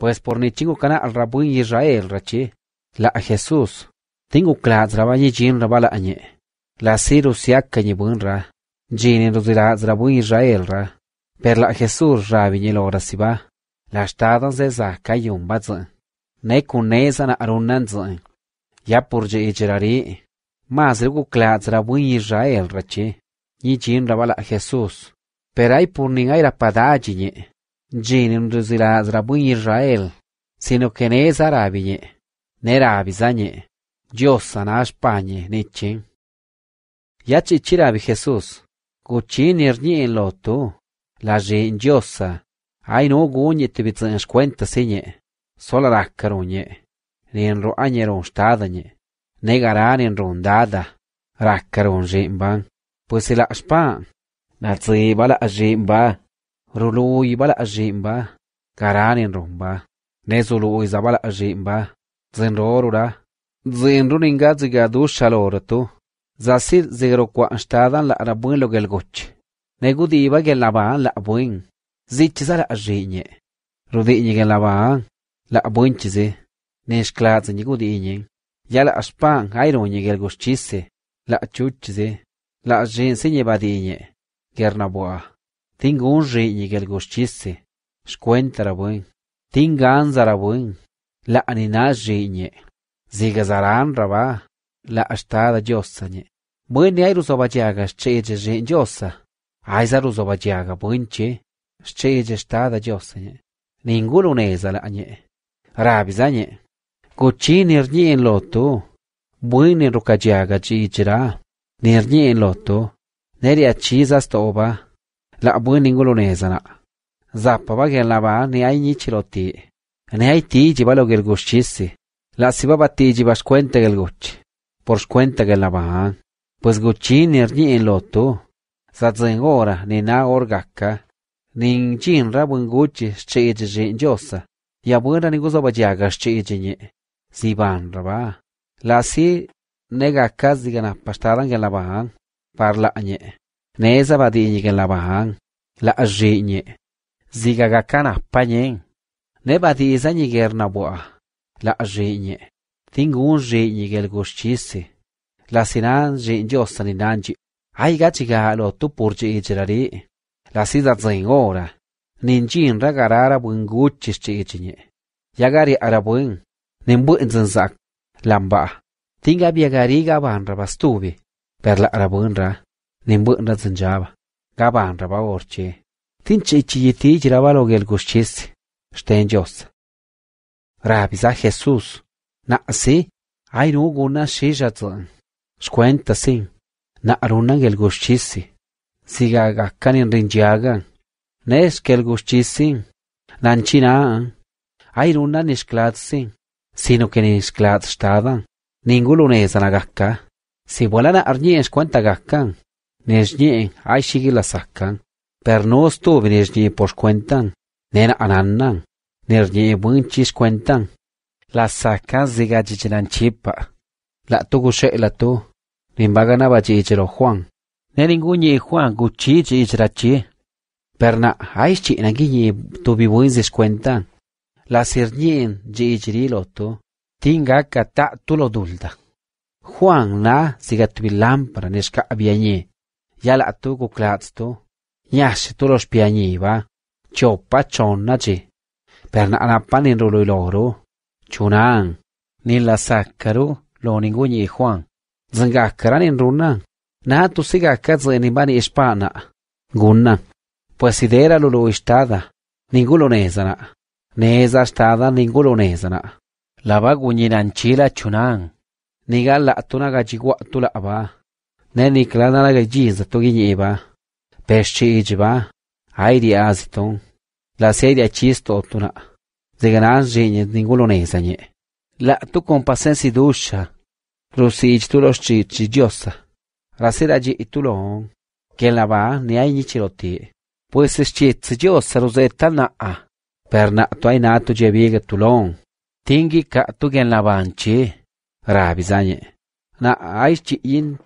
Pues por ni chingo kana al rabu Israel rachi. La Jesús. Tingu klats raba ni jin raba la anye. La siru siak kanyi bun ra. Jini ruzira rabu Israel ra. Per la Jesús rabi ni lo rasiba. La stadan ze za kayum bazan. Ne kuneza na arunan zan. Ya por je ijrari. Mas rugu klats rabu Israel rachi. Ni jin raba la Jesús. Per ay por ni ay rapadaji Gene non será Israel, sino que ne es arabie, ne rabisañe, diosa na España, neche. Yachi chirabi Jesús, cuchini ernie en lotu, la gen diosa, aí no guñe te bitzen cuenta siñe, sola rascaruñe, ni en roañe ronstadañe, ne en rondada, rascarun gen ban, pues la aspan, na tziba la gen rulu'i bala axhi'mba karanin rumba ne zulu'i zabala axhi'mba dzinroorura dzinruninga dzigadu xaloratu zasir zigrokua'an xtadan la'rabuin logelgoch negudi'iba gelnaba'an la'buin zichiza la'axi'ñe rudi'iñi gelnaba'an la'buinchizi nixklatziñi gudi'iñin ya la'axpan jairuñi gelguxchise la'chuchizi la'axin siñibadi'iñe gernabu'a Ting unri yigel gushchisi. Shkuentarabun. Ting ganzarabun. La aninaz nye. Zigazaran rabá. La ashtada yosa nye. Buen airu sobayaga shcheje rin yosa. Aizaru sobayaga bunche. Shcheje shtada yosa nye. Ninguno neza la nye. Rabiza nye. Kuchinir er nye en lotu. Buen rukayaga chichira. Nirnye en lotu. Neri achizas toba. lakbuin ningulonesana. Zappa la lava ne ai niciloti. Ne ai tigi palo che il guscissi. La si papa tigi pa squenta che il gusci. Por squenta che lava. Eh. Pues guccini erni in lotto. Sazen ora ne na orgacca. Nin cinra buin gucci sceigi in giossa. Ya buona ni cosa pagiaga sceigi ne. Si panra pa. La si nega casi che nappastaran che lava. Eh. Parla ne. Neza badiñi que la bajan, la riñe. Zigagakana pañen. Ne badiza ñi gerna boa, la riñe. Tingun riñi que el guschisi. La sinan riñi ostaninanji. Ay gachiga lo tu purji ichirari. La sida zingora. Ninjin ragarara buen guchis chigichiñe. Yagari arabuen. Nimbuen zinzak. Lamba. Tinga biagariga banra bastubi. Perla arabunra. Arabuen ra. Nimbu ra zinjaba. Gaban raba orche. Tinche ichiyiti jirabalo gel goshchisi. Sten josa. Rabisa Jesús. Na si, ay no guna shijatlan. Shkuenta sin. Na aruna gel gushchisi. Siga gakan in rinjagan. Nes gel gushchisin. Nanchina. Ay runa nishklad sin. Sino que nishklad stadan. Ningulo nesa na gakka. Si bola na arnien shkuenta gakkan. Nesnien ay shigila sakkan. Per no estuve nesnien por cuentan. Nena anannan. Nernie bunchis cuentan. La sacas de gachichinan chipa. La tu la tu. Nimbagana bachichero Juan. Ne ninguñi Juan guchichi ichrachi. Perna aichi nagiñi tu bibuinzis cuentan. La sirnien jichirilo tu. Tinga kata tu lo dulda. Juan na sigatubi lámpara nishka abiañi. yala tu kuklats Yash tu los pianiva, cioppa cionna ci. Per nappanin rului loro, ciunan, nella saccaru, loninguni e Juan. Zangaccaran in siga natu sigacca zenibani ispana. Gunnan, pues idera lulu istada, ningulo nesana. Nesa stada ningulo nesana. Lava guñinancila chunan. Nigalla atuna gajiguatula abah. neni klanalaga jiza togini eba, pesci ejeba, airi aziton, la seria chisto otuna, zeganan jinye ningulonesa nye. La tu compasensi dusha, rusij tu los chichi diosa, rasera ji itulon, que la va ni ai ni chiroti, pues es chitsi diosa rosetta naa, a na tu ai nato tu lon. tingi ka tu gen la banchi, na ai chi in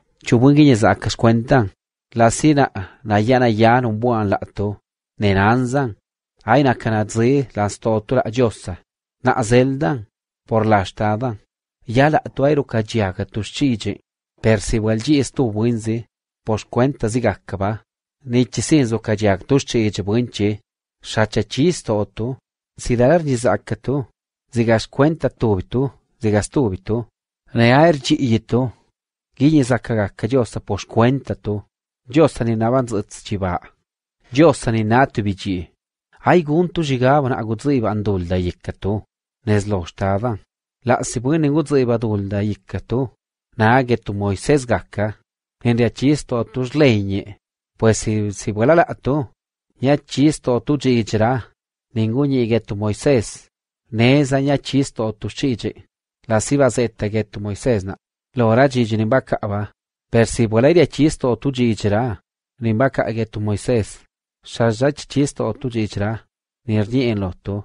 zakas cuentan. La sina na yana yan un buan la tu. Nenanzan. Ay na kanadzi la stotura diosa. na zeldan, por la shtadan, ya la tuairu kajiaga tushchije, per si walji estu winzi, pos cuenta zigakaba, ni chisinzo kajiag tushchije winche, shacha chisto otu, si darar zigash cuenta tubitu, zigas tubitu, ne aer jiitu, josa pos cuenta tu, josa ni navan chiba, josa ni natu biji, ay guntu jigaban agudziba andulda yikatu, nezlo shtadan, la si bwini gudziba dulda nage tu Moisés gaka, en chisto tu leñe, pues si si vuela la tu, ya chisto tu jichra, ningún llegue tu Moisés, neza ya chisto tu chije, la siva zeta ge tu Moisés na, Lora gigi rimbacca va. Persi si volere cisto tu gigerà. Rimbacca che tu Moises. Sharzach cisto tu gigerà. Nirji en lotu.